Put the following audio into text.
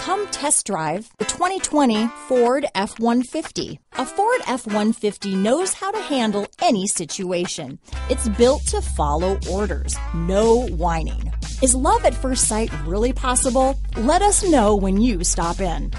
Come test drive the 2020 Ford F-150. A Ford F-150 knows how to handle any situation. It's built to follow orders, no whining. Is love at first sight really possible? Let us know when you stop in.